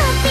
って